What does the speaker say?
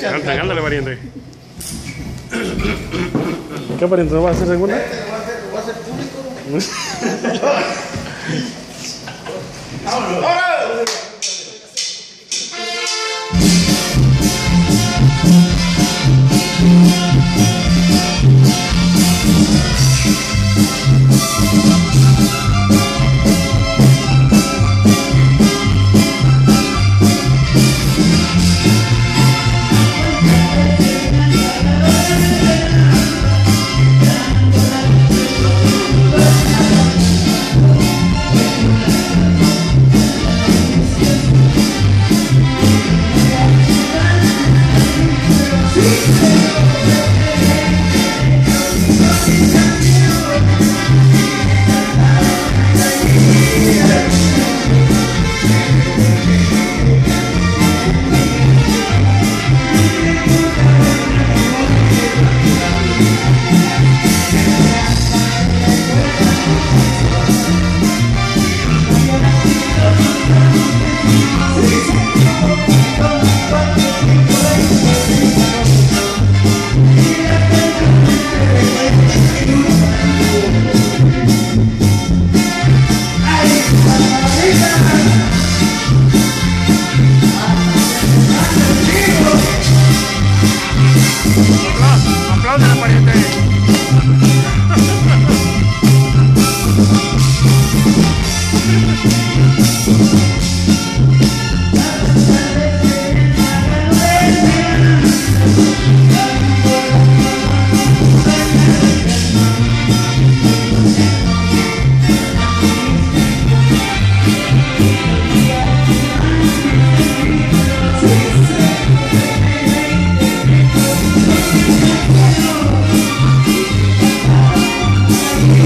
Cántale, cántale, pariente. ¿Qué pariente no va a hacer segunda? Este lo va a hacer, lo va a hacer público. ¡Vámonos! Sí, sí. Jesus.